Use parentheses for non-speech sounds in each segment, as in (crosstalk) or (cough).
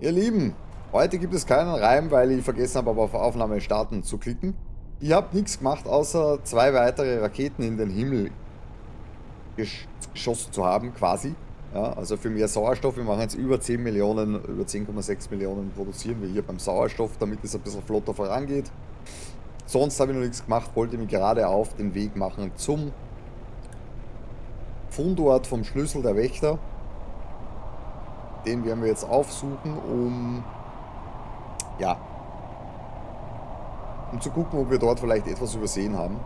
Ihr Lieben, heute gibt es keinen Reim, weil ich vergessen habe, auf Aufnahme starten zu klicken. Ich habe nichts gemacht, außer zwei weitere Raketen in den Himmel gesch geschossen zu haben, quasi. Ja, also für mehr Sauerstoff, wir machen jetzt über 10 Millionen, über 10,6 Millionen produzieren wir hier beim Sauerstoff, damit es ein bisschen flotter vorangeht. Sonst habe ich noch nichts gemacht, wollte mich gerade auf den Weg machen zum Fundort vom Schlüssel der Wächter. Den werden wir jetzt aufsuchen, um ja, um zu gucken, ob wir dort vielleicht etwas übersehen haben.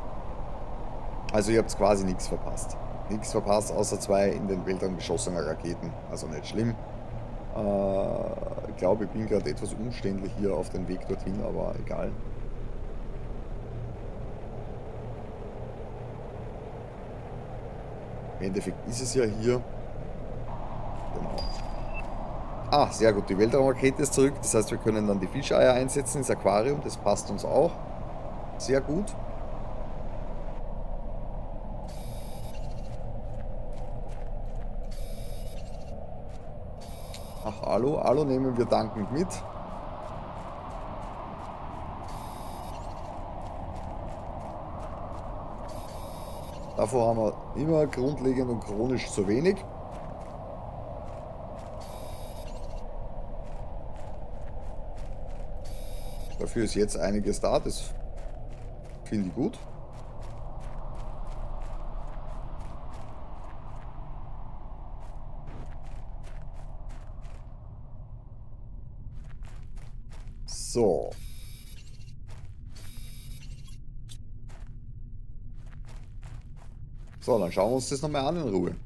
Also ihr habt quasi nichts verpasst. Nichts verpasst, außer zwei in den Weltraum geschossenen Raketen. Also nicht schlimm. Äh, ich glaube, ich bin gerade etwas umständlich hier auf den Weg dorthin, aber egal. Im Endeffekt ist es ja hier. Ah, sehr gut. Die Weltraumrakete ist zurück. Das heißt, wir können dann die Fischeier einsetzen ins Aquarium. Das passt uns auch. Sehr gut. Ach, Alu. Alu nehmen wir dankend mit. Davor haben wir immer grundlegend und chronisch zu wenig. Dafür ist jetzt einiges da, das finde ich gut. So. So, dann schauen wir uns das nochmal an in Ruhe.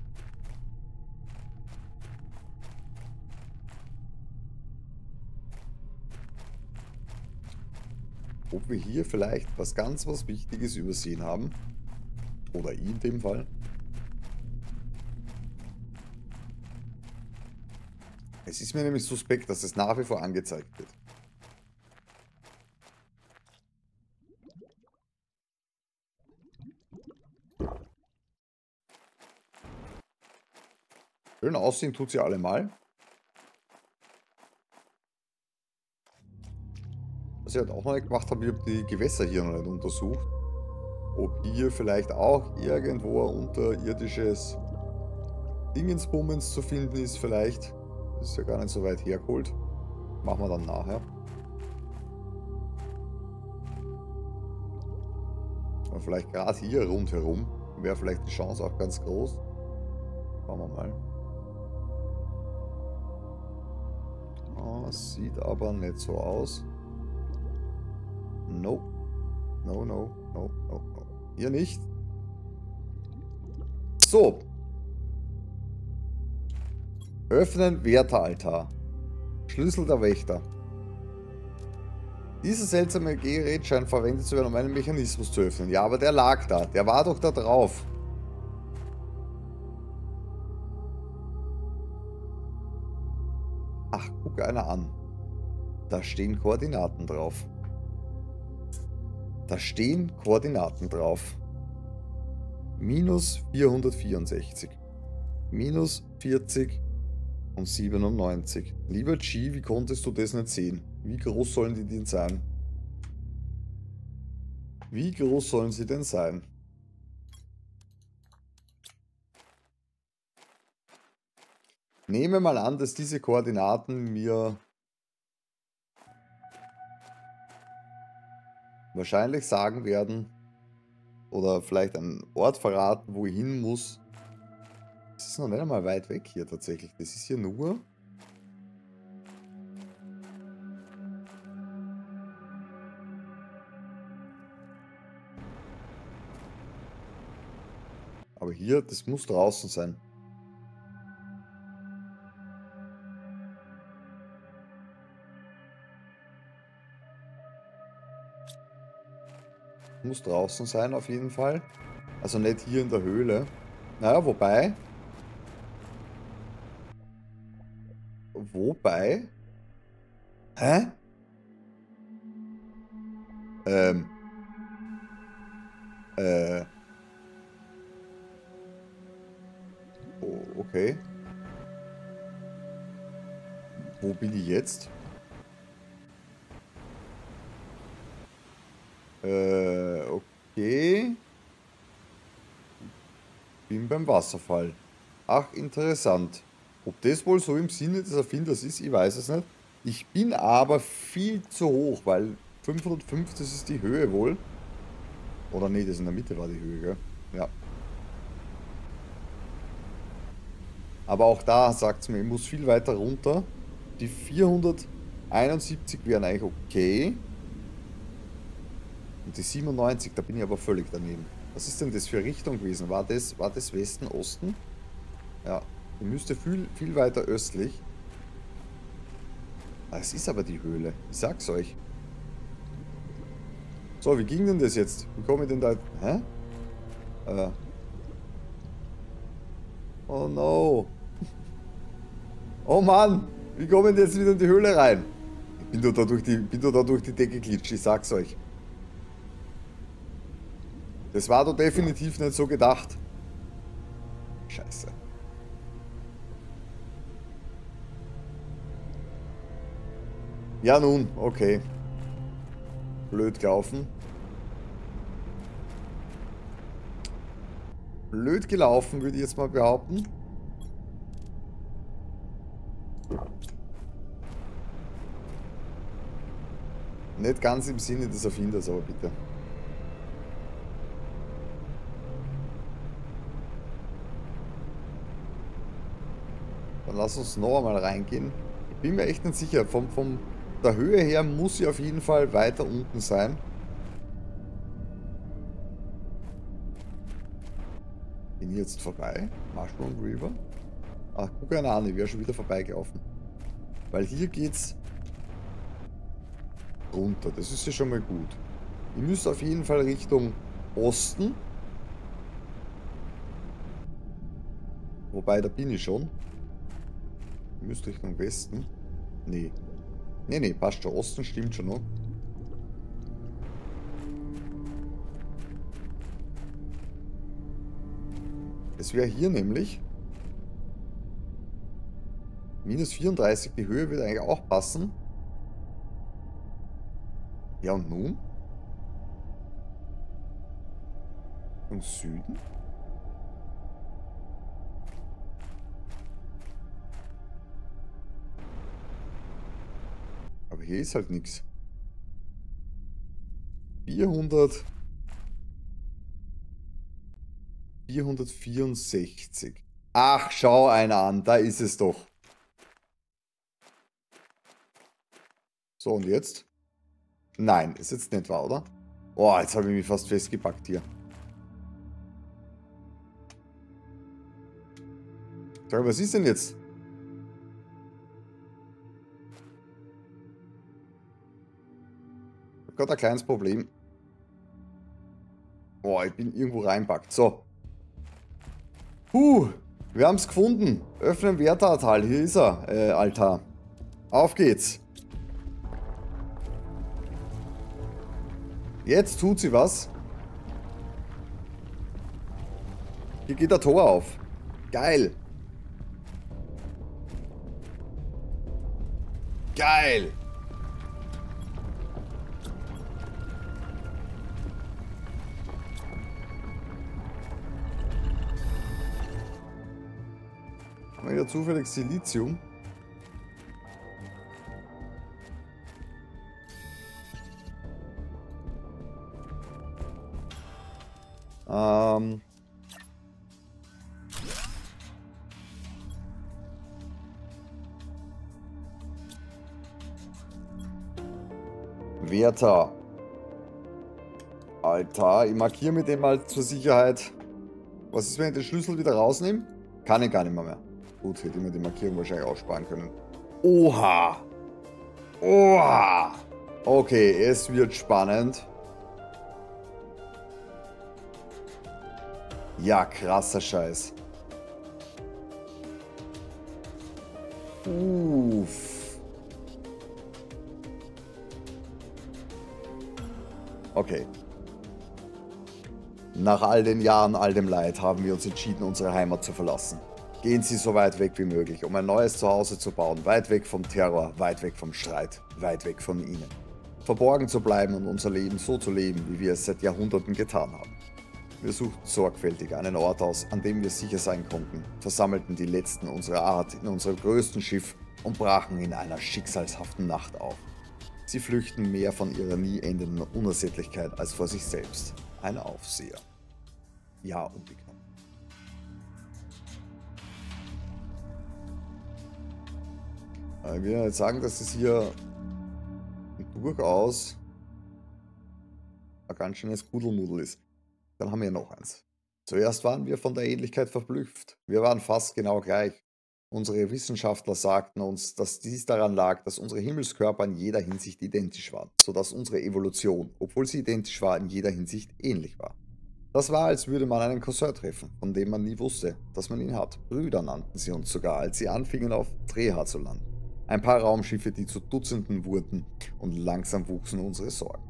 Ob wir hier vielleicht was ganz was Wichtiges übersehen haben. Oder in dem Fall. Es ist mir nämlich suspekt, dass es nach wie vor angezeigt wird. Schön aussehen tut sie allemal. Ich halt auch nicht gemacht habe, ich habe die Gewässer hier noch nicht untersucht. Ob hier vielleicht auch irgendwo ein unterirdisches Dingensbummens zu finden ist vielleicht. Das ist ja gar nicht so weit hergeholt. Machen wir dann nachher. Aber vielleicht gerade hier rundherum wäre vielleicht die Chance auch ganz groß. Schauen wir mal. Oh, sieht aber nicht so aus. No. No, no, no, no, no. Hier nicht. So. Öffnen Wertealtar. Schlüssel der Wächter. Dieses seltsame Gerät scheint verwendet zu werden, um einen Mechanismus zu öffnen. Ja, aber der lag da. Der war doch da drauf. Ach, guck einer an. Da stehen Koordinaten drauf. Da stehen Koordinaten drauf. Minus 464. Minus 40 und 97. Lieber G, wie konntest du das nicht sehen? Wie groß sollen die denn sein? Wie groß sollen sie denn sein? Nehme mal an, dass diese Koordinaten mir wahrscheinlich sagen werden oder vielleicht einen Ort verraten, wo ich hin muss. Das ist noch nicht einmal weit weg hier tatsächlich. Das ist hier nur... Aber hier, das muss draußen sein. Muss draußen sein auf jeden Fall. Also nicht hier in der Höhle. Naja, wobei... Wobei... Hä? Ähm... Äh... Oh, okay. Wo bin ich jetzt? Äh, okay. Bin beim Wasserfall. Ach, interessant. Ob das wohl so im Sinne des Erfinders ist, ich weiß es nicht. Ich bin aber viel zu hoch, weil 505, das ist die Höhe wohl. Oder nee, das in der Mitte war die Höhe, gell? Ja. Aber auch da sagt es mir, ich muss viel weiter runter. Die 471 wären eigentlich okay. Die 97, da bin ich aber völlig daneben. Was ist denn das für Richtung gewesen? War das, war das Westen, Osten? Ja, die müsste viel, viel weiter östlich. Ah, es ist aber die Höhle. Ich sag's euch. So, wie ging denn das jetzt? Wie komme ich denn da... Hä? Äh. Oh no. (laughs) Oh Mann. Wie komme ich jetzt wieder in die Höhle rein? Ich bin da durch die, bin da durch die Decke glitscht, ich sag's euch. Das war doch definitiv nicht so gedacht. Scheiße. Ja nun, okay. Blöd gelaufen. Blöd gelaufen, würde ich jetzt mal behaupten. Nicht ganz im Sinne des Erfinders, aber bitte. Lass uns noch einmal reingehen. Ich bin mir echt nicht sicher. Vom, vom der Höhe her muss sie auf jeden Fall weiter unten sein. Bin jetzt vorbei? Mushroom River? Ach, guck einer an, ich wäre schon wieder vorbeigelaufen. Weil hier geht's runter. Das ist ja schon mal gut. Ich müsste auf jeden Fall Richtung Osten. Wobei, da bin ich schon. Müsste Richtung Westen. Nee, Nee, nee, passt schon. Osten stimmt schon noch. Es wäre hier nämlich minus 34, die Höhe würde eigentlich auch passen. Ja und nun? Im Süden? Hier ist halt nichts. 400. 464. Ach, schau einer an, da ist es doch. So, und jetzt? Nein, ist jetzt nicht wahr, oder? Oh, jetzt habe ich mich fast festgepackt hier. Sag, was ist denn jetzt? Gerade ein kleines Problem. Boah, ich bin irgendwo reinpackt. So. Puh, wir haben es gefunden. Öffnen Wertartal. Hier ist er, äh, Altar. Auf geht's. Jetzt tut sie was. Hier geht der Tor auf. Geil. Geil. Wir ja zufällig Silizium. Ähm. Werter. Alter, ich markiere mit dem mal zur Sicherheit. Was ist, wenn ich den Schlüssel wieder rausnehme? Kann ich gar nicht mehr. mehr. Gut, hätte ich mir die Markierung wahrscheinlich aussparen können. Oha! Oha! Okay, es wird spannend. Ja, krasser Scheiß. Uff. Okay. Nach all den Jahren, all dem Leid haben wir uns entschieden, unsere Heimat zu verlassen. Gehen Sie so weit weg wie möglich, um ein neues Zuhause zu bauen, weit weg vom Terror, weit weg vom Streit, weit weg von Ihnen. Verborgen zu bleiben und unser Leben so zu leben, wie wir es seit Jahrhunderten getan haben. Wir suchten sorgfältig einen Ort aus, an dem wir sicher sein konnten, versammelten die letzten unserer Art in unserem größten Schiff und brachen in einer schicksalshaften Nacht auf. Sie flüchten mehr von ihrer nie endenden Unersättlichkeit als vor sich selbst. Ein Aufseher. Ja, unbekannt. Ich will jetzt sagen, dass es hier durchaus ein ganz schönes Kudelmudel ist. Dann haben wir noch eins. Zuerst waren wir von der Ähnlichkeit verblüfft. Wir waren fast genau gleich. Unsere Wissenschaftler sagten uns, dass dies daran lag, dass unsere Himmelskörper in jeder Hinsicht identisch waren, sodass unsere Evolution, obwohl sie identisch war, in jeder Hinsicht ähnlich war. Das war, als würde man einen Cousin treffen, von dem man nie wusste, dass man ihn hat. Brüder nannten sie uns sogar, als sie anfingen auf Treha zu landen. Ein paar Raumschiffe, die zu Dutzenden wurden und langsam wuchsen unsere Sorgen.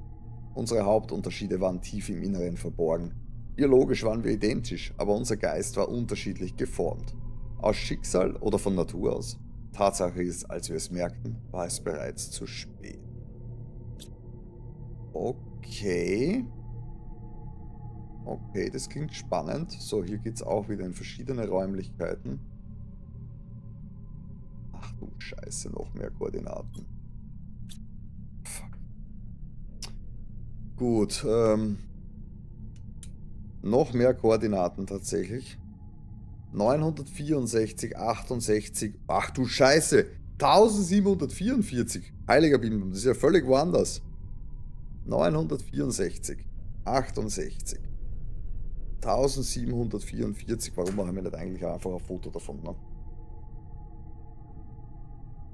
Unsere Hauptunterschiede waren tief im Inneren verborgen. Biologisch waren wir identisch, aber unser Geist war unterschiedlich geformt. Aus Schicksal oder von Natur aus? Tatsache ist, als wir es merkten, war es bereits zu spät. Okay. Okay, das klingt spannend. So, hier geht es auch wieder in verschiedene Räumlichkeiten. Du Scheiße, noch mehr Koordinaten. Fuck. Gut, ähm, noch mehr Koordinaten tatsächlich. 964, 68, ach du Scheiße, 1744. Heiliger Bimbam, das ist ja völlig woanders. 964, 68, 1744. Warum machen wir nicht eigentlich einfach ein Foto davon? Ne?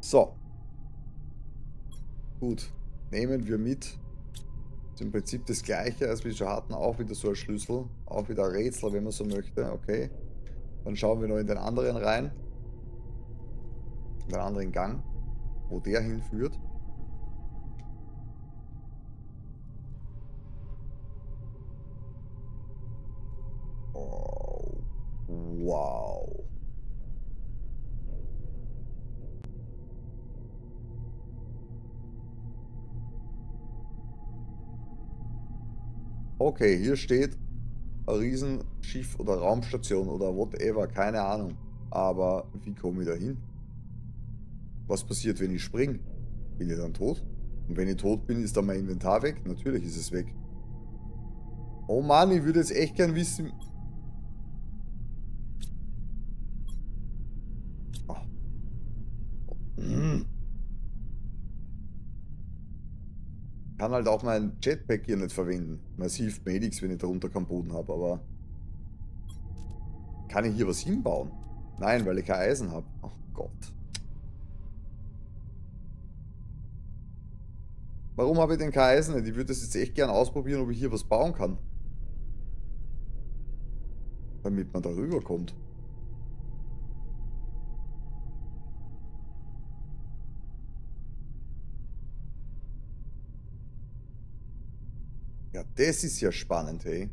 So. Gut. Nehmen wir mit. ist im Prinzip das gleiche, als wir schon hatten. Auch wieder so ein Schlüssel. Auch wieder ein Rätsel, wenn man so möchte. Okay. Dann schauen wir noch in den anderen rein. In den anderen Gang. Wo der hinführt. Okay, hier steht ein Riesenschiff oder Raumstation oder whatever, keine Ahnung. Aber wie komme ich da hin? Was passiert, wenn ich springe? Bin ich dann tot? Und wenn ich tot bin, ist dann mein Inventar weg? Natürlich ist es weg. Oh Mann, ich würde jetzt echt gern wissen... Oh. Hm. Kann halt auch mein Jetpack hier nicht verwenden. Eh nichts, wenn ich darunter keinen Boden habe, aber... Kann ich hier was hinbauen? Nein, weil ich kein Eisen habe. Ach Gott. Warum habe ich denn kein Eisen nicht? Ich würde das jetzt echt gern ausprobieren, ob ich hier was bauen kann. Damit man da rüber kommt. Ja, das ist ja spannend, hey.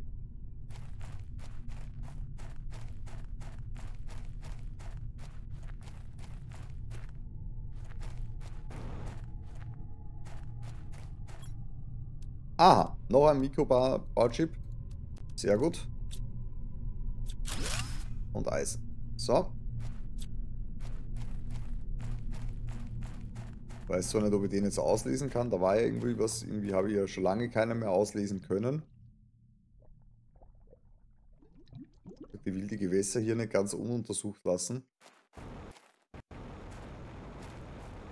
Aha, noch ein Mikrobar-Bauchip. Sehr gut. Und Eisen. So. Weiß zwar nicht, ob ich den jetzt auslesen kann. Da war ja irgendwie was. Irgendwie habe ich ja schon lange keinen mehr auslesen können. Die wilde Gewässer hier nicht ganz ununtersucht lassen.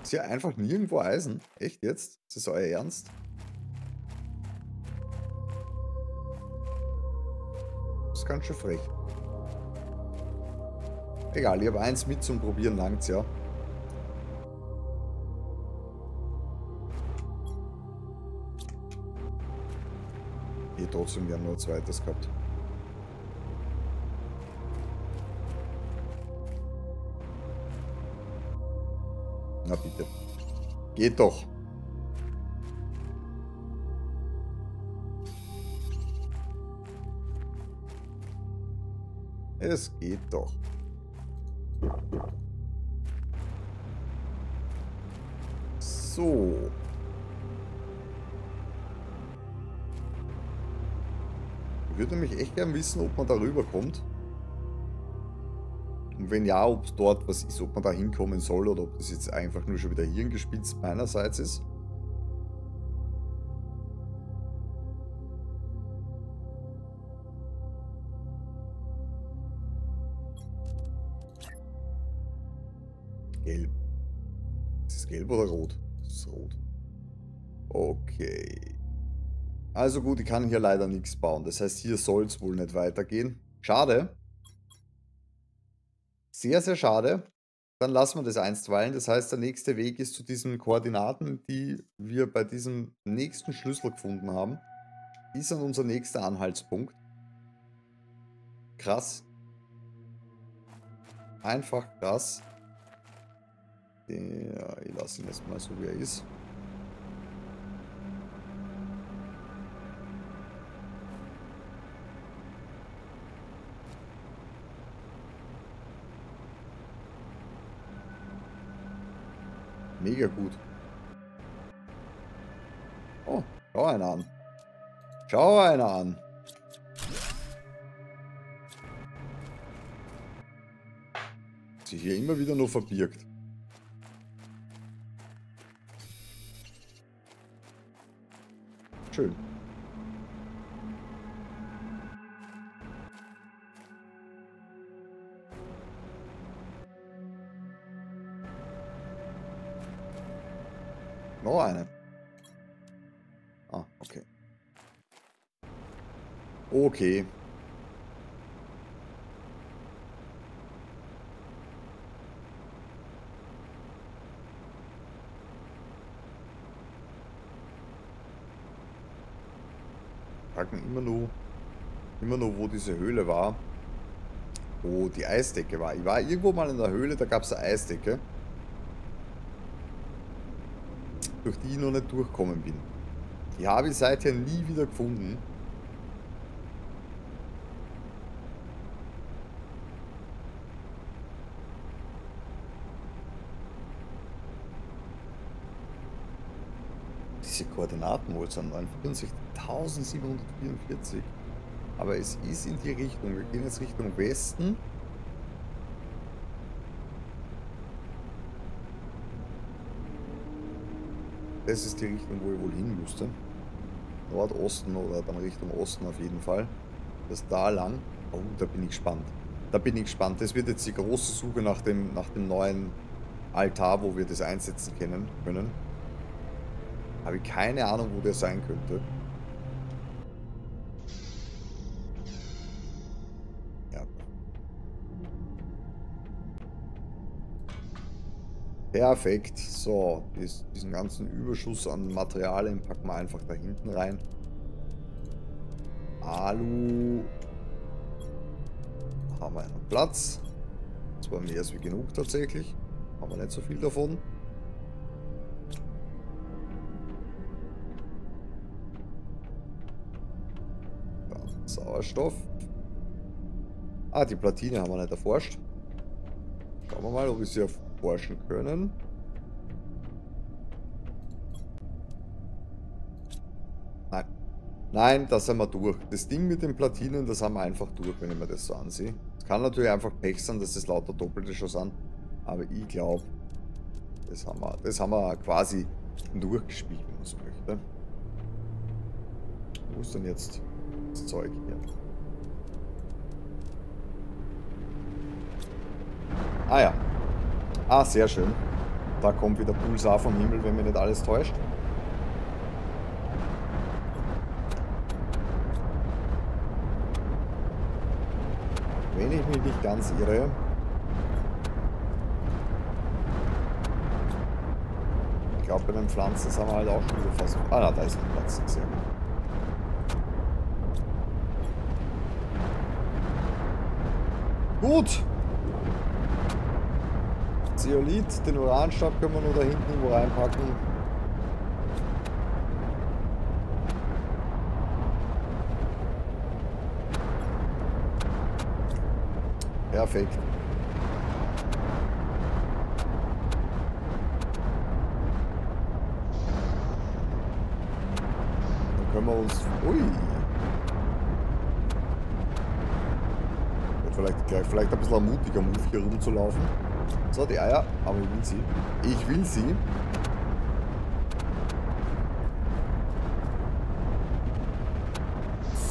Ist ja einfach nirgendwo Eisen. Echt jetzt? Ist das euer Ernst? Das ist ganz schön frech. Egal, ich habe eins mit zum Probieren langt's ja. Eh trotzdem gern nur ein zweites gehabt. Na bitte. Geht doch. Es geht doch. So. Würde nämlich echt gern wissen, ob man da rüberkommt. Und wenn ja, ob dort was ist, ob man da hinkommen soll oder ob das jetzt einfach nur schon wieder Hirngespitzt meinerseits ist. Gelb. Ist es gelb oder rot? Das ist rot. Okay. Also gut, ich kann hier leider nichts bauen. Das heißt, hier soll es wohl nicht weitergehen. Schade. Sehr, sehr schade. Dann lassen wir das einstweilen. Das heißt, der nächste Weg ist zu diesen Koordinaten, die wir bei diesem nächsten Schlüssel gefunden haben. Die sind unser nächster Anhaltspunkt. Krass. Einfach krass. Ja, ich lasse ihn erstmal so, wie er ist. Mega gut. Oh, schau einer an. Schau einer an. Sich hier immer wieder nur verbirgt. Schön. Noch eine. Ah, okay. Okay. Mich immer nur, immer nur, wo diese Höhle war. Wo die Eisdecke war. Ich war irgendwo mal in der Höhle, da gab es eine Eisdecke. Durch die ich noch nicht durchgekommen bin. Die habe ich seither nie wieder gefunden. Diese Koordinaten wohl sind 1744. Aber es ist in die Richtung. Wir gehen jetzt Richtung Westen. Das ist die Richtung, wo ich wohl hin müsste. Nordosten oder dann Richtung Osten auf jeden Fall. Das da lang. Oh, da bin ich gespannt. Da bin ich gespannt. Das wird jetzt die große Suche nach dem, nach dem neuen Altar, wo wir das einsetzen können. Habe ich keine Ahnung, wo der sein könnte. Perfekt. So, diesen ganzen Überschuss an Materialien packen wir einfach da hinten rein. Alu. Haben wir einen Platz. Zwar mehr als wie genug tatsächlich. Haben wir nicht so viel davon. Sauerstoff. Ah, die Platine haben wir nicht erforscht. Schauen wir mal, ob ich sie auf forschen können. Nein. Nein, das sind wir durch. Das Ding mit den Platinen, das haben wir einfach durch, wenn ich mir das so ansehe. Es kann natürlich einfach Pech sein, dass das lauter Doppelte schon sind. Aber ich glaube, das haben wir, das haben wir quasi durchgespielt, wenn man so möchte. Wo ist denn jetzt das Zeug hier? Ah ja, Ah, sehr schön. Da kommt wieder Pulsar vom Himmel, wenn mich nicht alles täuscht. Wenn ich mich nicht ganz irre. Ich glaube, bei den Pflanzen sind wir halt auch schon wieder fast... Ah, na, da ist ein Platz. Sehr gut. Gut. Zeolit, den Uranstab können wir nur da hinten irgendwo reinpacken. Perfekt. Dann können wir uns... Ui! Vielleicht, vielleicht ein bisschen ein mutiger Move hier rumzulaufen. So, die Eier. Aber ich will sie. Ich will sie.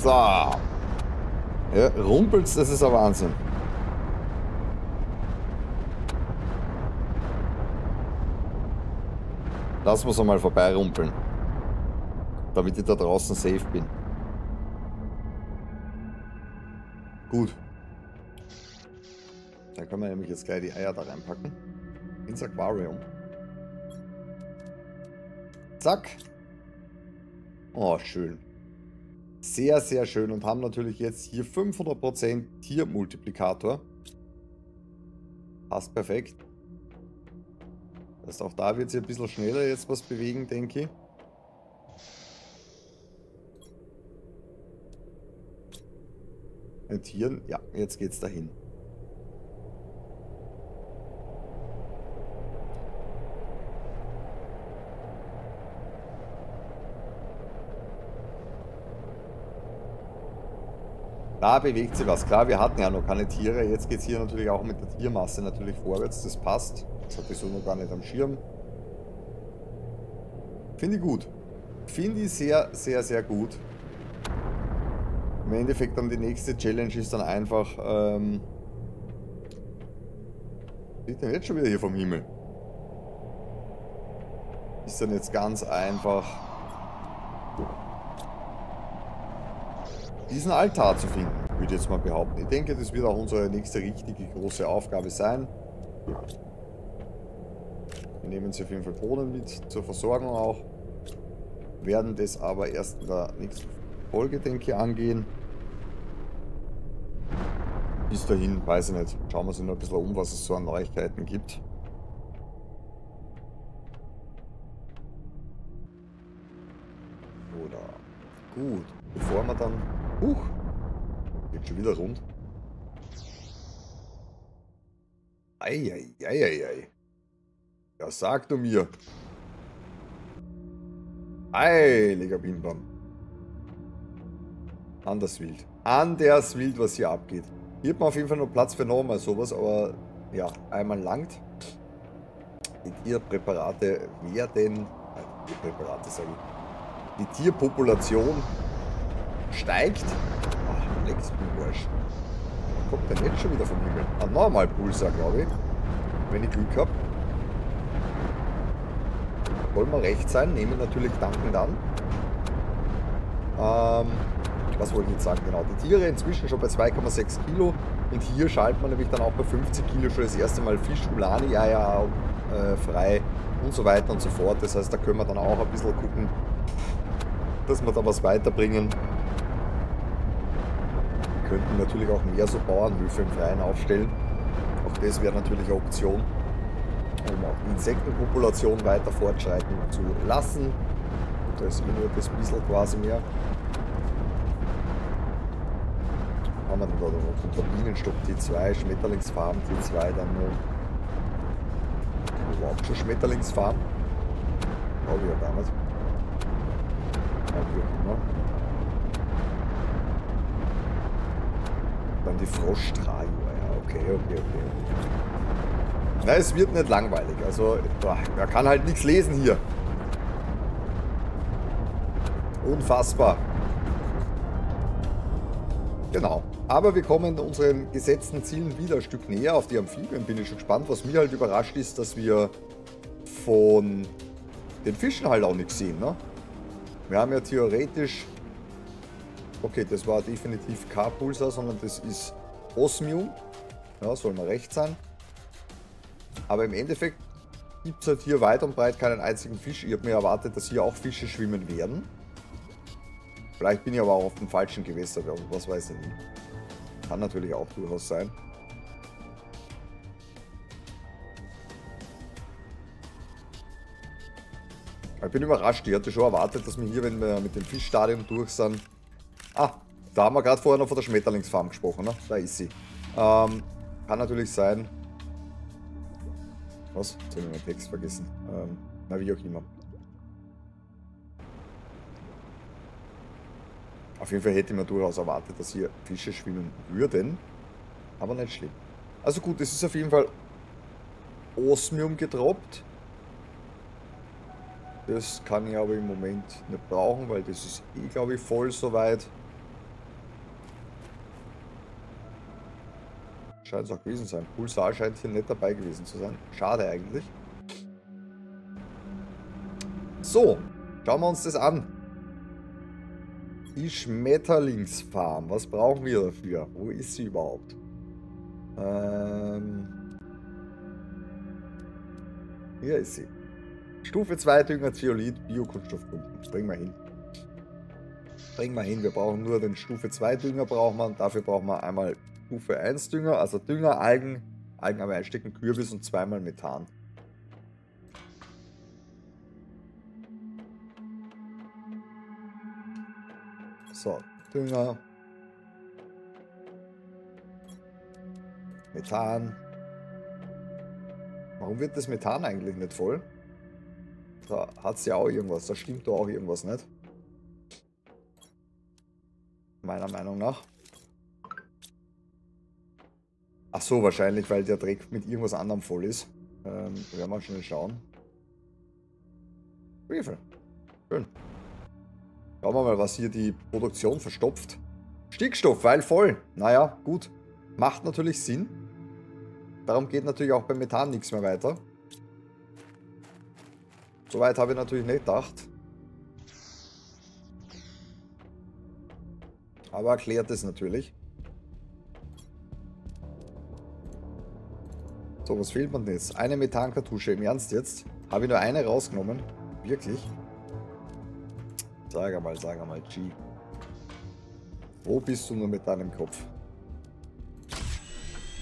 So. Ja, rumpelt's, das ist ein Wahnsinn. Lass uns einmal vorbeirumpeln. Damit ich da draußen safe bin. Gut. Dann können wir nämlich jetzt gleich die Eier da reinpacken. Ins Aquarium. Zack. Oh, schön. Sehr, sehr schön und haben natürlich jetzt hier 500% Tiermultiplikator. Passt perfekt. Das heißt, auch da wird sich ein bisschen schneller jetzt was bewegen, denke ich. Mit Tieren, ja, jetzt geht's dahin. Da bewegt sich was. Klar, wir hatten ja noch keine Tiere. Jetzt geht es hier natürlich auch mit der Tiermasse natürlich vorwärts. Das passt. Das hatte ich so noch gar nicht am Schirm. Finde ich gut. Finde ich sehr, sehr, sehr gut. Im Endeffekt dann die nächste Challenge ist dann einfach... Ähm, sieht denn jetzt schon wieder hier vom Himmel? Ist dann jetzt ganz einfach... diesen Altar zu finden, würde ich jetzt mal behaupten. Ich denke, das wird auch unsere nächste richtige große Aufgabe sein. Wir nehmen uns auf jeden Fall Bohnen mit, zur Versorgung auch. Werden das aber erst in der nächsten Folge, denke ich, angehen. Bis dahin, weiß ich nicht. Schauen wir uns noch ein bisschen um, was es so an Neuigkeiten gibt. Oder gut, bevor wir dann Huch. Geht schon wieder rund. Eieieiei. Ja, sag du mir. Heiliger Bimbam. Anders wild. Anders wild, was hier abgeht. Hier hat man auf jeden Fall noch Platz für nochmal sowas, aber ja, einmal langt. Die Tierpräparate werden, äh, Tierpräparate sage ich, die Tierpopulation steigt. Ach, Lex, Wurscht. Kommt der jetzt schon wieder vom Himmel? Ein normal Pulsar, glaube ich. Wenn ich Glück habe. Wollen wir recht sein, nehmen natürlich dankend an. Ähm, was wollte ich jetzt sagen? Genau, die Tiere inzwischen schon bei 2,6 Kilo. Und hier schaltet man nämlich dann auch bei 50 Kilo schon das erste Mal Fisch, Ulani-Eier äh, frei und so weiter und so fort. Das heißt, da können wir dann auch ein bisschen gucken, dass wir da was weiterbringen könnten natürlich auch mehr so Bauernhöfe im Freien aufstellen. Auch das wäre natürlich eine Option, um auch die Insektenpopulation weiter fortschreiten zu lassen. Da ist nur das bisschen quasi mehr. Haben wir denn da noch? Bienenstock T2, Schmetterlingsfarm T2, dann noch. Überhaupt schon Schmetterlingsfarm? Glaube ich ja nicht. Ja, wie auch immer. Die Froschtrager, ja, okay, okay, okay. Na, es wird nicht langweilig, also boah, man kann halt nichts lesen hier. Unfassbar. Genau. Aber wir kommen unseren gesetzten Zielen wieder ein Stück näher. Auf die Amphibien bin ich schon gespannt. Was mich halt überrascht ist, dass wir von den Fischen halt auch nichts sehen. Ne? Wir haben ja theoretisch Okay, das war definitiv K-Pulsar, sondern das ist Osmium. Ja, soll mal recht sein. Aber im Endeffekt gibt es halt hier weit und breit keinen einzigen Fisch. Ich habe mir erwartet, dass hier auch Fische schwimmen werden. Vielleicht bin ich aber auch auf dem falschen Gewässer, was weiß ich nicht. Kann natürlich auch durchaus sein. Ich bin überrascht, ich hatte schon erwartet, dass wir hier, wenn wir mit dem Fischstadion durch sind, Ah, da haben wir gerade vorher noch von der Schmetterlingsfarm gesprochen, ne? Da ist sie. Ähm, kann natürlich sein. Was? Jetzt habe ich meinen Text vergessen. Ähm, na, wie auch immer. Auf jeden Fall hätte mir durchaus erwartet, dass hier Fische schwimmen würden. Aber nicht schlimm. Also gut, es ist auf jeden Fall Osmium gedroppt. Das kann ich aber im Moment nicht brauchen, weil das ist eh, glaube ich, voll soweit. Scheint es auch gewesen sein. Pulsar scheint hier nicht dabei gewesen zu sein. Schade eigentlich. So, schauen wir uns das an. Die Schmetterlingsfarm. Was brauchen wir dafür? Wo ist sie überhaupt? Ähm hier ist sie. Stufe 2 Dünger Zeolit Biokunststoffpumpen. Bringen wir hin. Bringen wir hin. Wir brauchen nur den Stufe 2 Dünger brauchen wir dafür brauchen wir einmal Stufe 1 Dünger, also Dünger, Algen, Algen aber einstecken, Kürbis und zweimal Methan. So, Dünger. Methan. Warum wird das Methan eigentlich nicht voll? Da hat es ja auch irgendwas, da stimmt da auch irgendwas nicht. Meiner Meinung nach. Ach so, wahrscheinlich, weil der Dreck mit irgendwas anderem voll ist. Ähm, werden wir schnell schauen. Briefe. Schön. Schauen wir mal, was hier die Produktion verstopft. Stickstoff, weil voll. Naja, gut. Macht natürlich Sinn. Darum geht natürlich auch beim Methan nichts mehr weiter. Soweit habe ich natürlich nicht gedacht. Aber erklärt es natürlich. So, was fehlt mir denn jetzt? Eine Methankartusche, im Ernst jetzt? Habe ich nur eine rausgenommen? Wirklich? Sag einmal, sag einmal, G. Wo bist du nur mit deinem Kopf?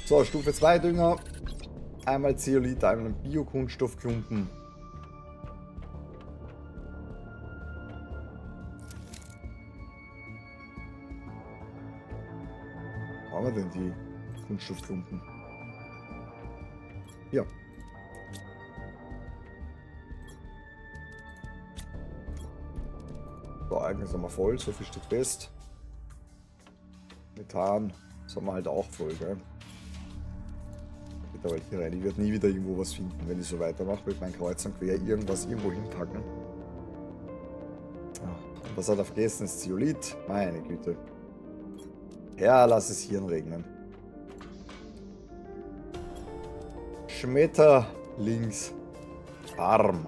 So, Stufe 2 Dünger. Einmal Zeolit, einmal Biokunststoffklumpen. Haben wir denn die Kunststoffklumpen? Hier. So, eigentlich sind wir voll, so viel steht fest. Methan sind wir halt auch voll, gell? Aber hier rein. Ich werde nie wieder irgendwo was finden, wenn ich so weitermache mit meinen Kreuzern quer irgendwas irgendwo hinpacken. Ach, was hat er vergessen? Das Zeolit. Meine Güte. Ja, lass es hier regnen. Schmetterlingsarm.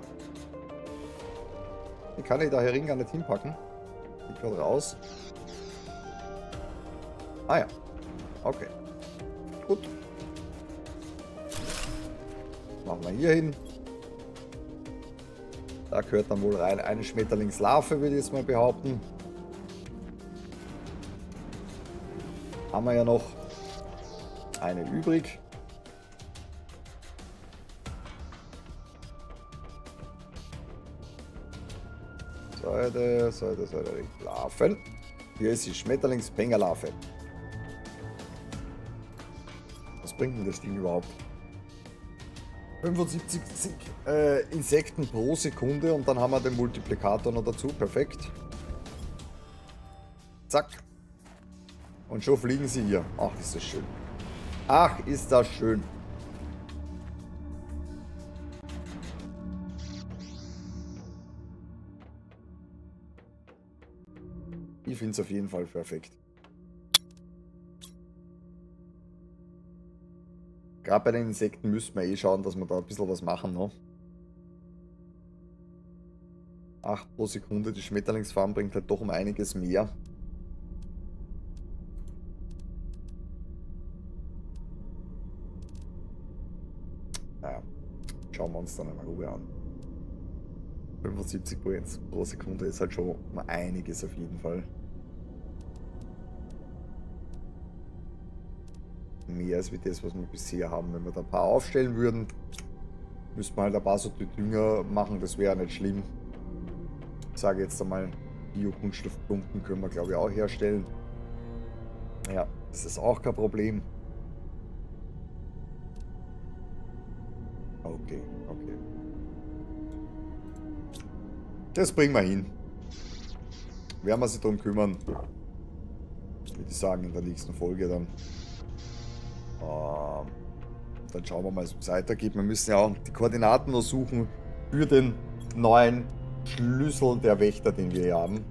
Die kann ich da herin gar nicht hinpacken. Ich gerade raus. Ah ja. Okay. Gut. Machen wir hier hin. Da gehört dann wohl rein eine Schmetterlingslarve, würde ich jetzt mal behaupten. Haben wir ja noch eine übrig. Seite, Seite, Seite, Larven. Hier ist die Schmetterlingspengerlarve. Was bringt denn das Ding überhaupt? 75 äh, Insekten pro Sekunde und dann haben wir den Multiplikator noch dazu. Perfekt. Zack. Und schon fliegen sie hier. Ach, ist das schön. Ach, ist das schön. Ich finde es auf jeden Fall perfekt. Gerade bei den Insekten müssen wir eh schauen, dass wir da ein bisschen was machen noch. 8 pro Sekunde, die Schmetterlingsfarm bringt halt doch um einiges mehr. Naja, schauen wir uns dann einmal Ruhe an. 75 pro Sekunde ist halt schon um einiges auf jeden Fall. mehr als wie das, was wir bisher haben. Wenn wir da ein paar aufstellen würden, müssten wir halt ein paar so die Dünger machen, das wäre nicht schlimm. Ich sage jetzt einmal, Biokunststoffklumpen können wir glaube ich auch herstellen. Ja, das ist auch kein Problem. Okay, okay. Das bringen wir hin. Werden wir sich darum kümmern. würde ich sagen, in der nächsten Folge dann. Ähm, dann schauen wir mal, wie es weitergeht. Wir müssen ja auch die Koordinaten noch suchen für den neuen Schlüssel der Wächter, den wir hier haben.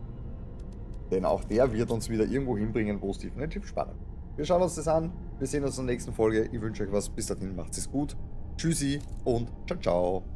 Denn auch der wird uns wieder irgendwo hinbringen, wo es definitiv spannend Wir schauen uns das an. Wir sehen uns in der nächsten Folge. Ich wünsche euch was. Bis dahin, macht es gut. Tschüssi und ciao, ciao.